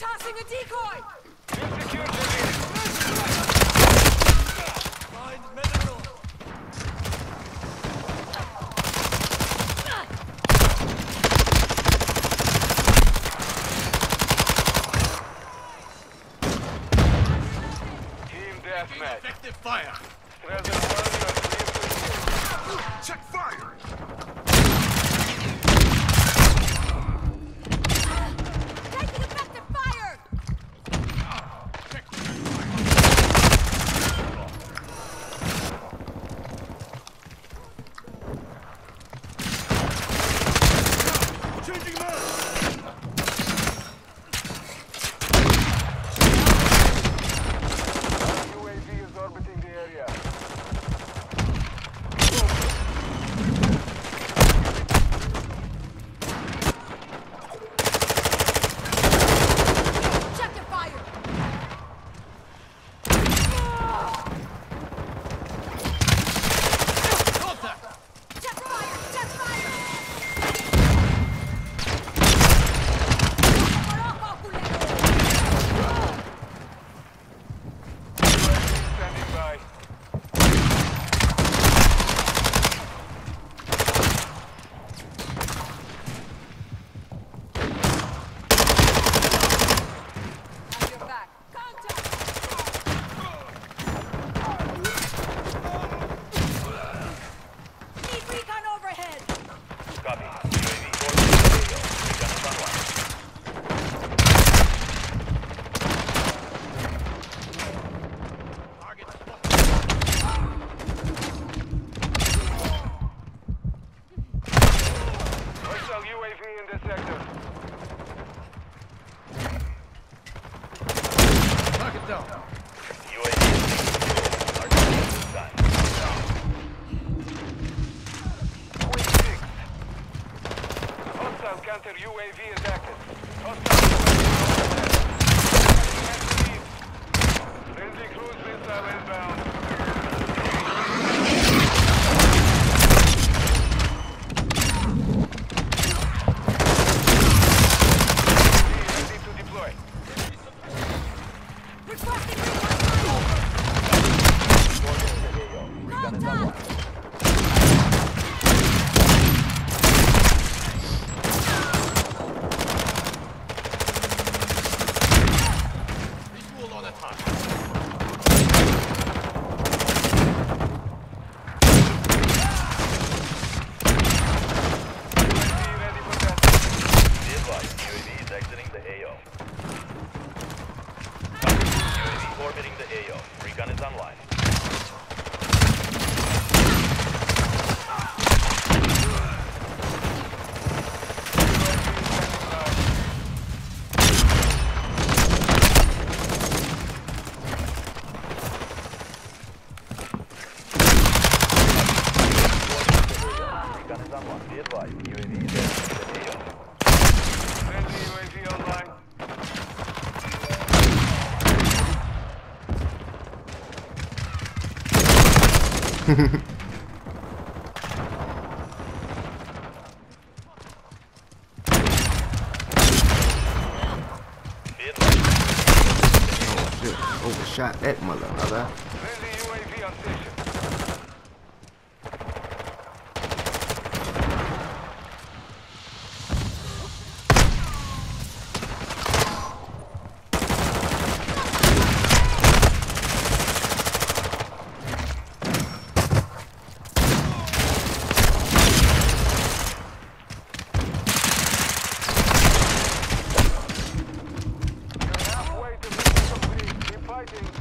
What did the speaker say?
tossing a decoy! UAV oh, shit. Overshot that mother, brother. Thank you.